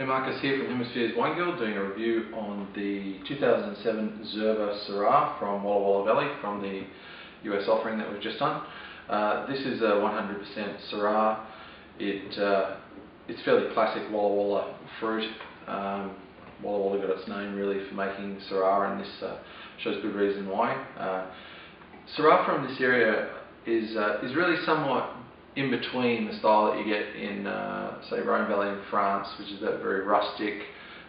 Hey Marcus here from Hemispheres Wine Guild doing a review on the 2007 Zerba Syrah from Walla Walla Valley from the US offering that we've just done. Uh, this is a 100% Syrah. It, uh, it's fairly classic Walla Walla fruit. Um, Walla Walla got its name really for making Syrah and this uh, shows good reason why. Uh, Syrah from this area is, uh, is really somewhat in between the style that you get in, uh, say, Rhone Valley in France, which is that very rustic,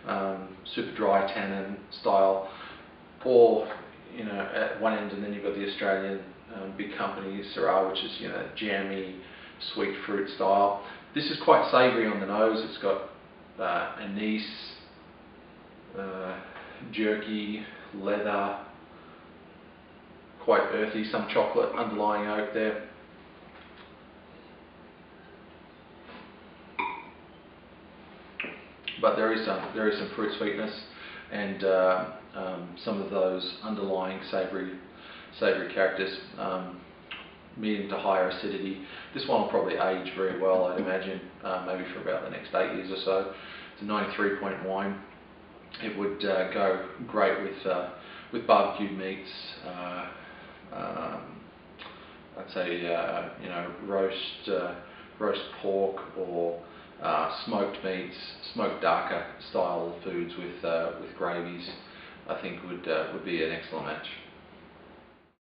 um, super dry tannin style, or you know, at one end, and then you've got the Australian um, big company Syrah, which is you know jammy, sweet fruit style. This is quite savoury on the nose. It's got uh, anise, uh, jerky, leather, quite earthy, some chocolate underlying oak there. But there is some there is some fruit sweetness and uh, um, some of those underlying savoury savoury characters. Um, medium to higher acidity. This one will probably age very well, I'd imagine, uh, maybe for about the next eight years or so. It's a 93 point wine. It would uh, go great with uh, with barbecued meats. Uh, um, I'd say uh, you know roast roast pork or uh, smoked meats, smoked darker style foods with uh, with gravies, I think would uh, would be an excellent match.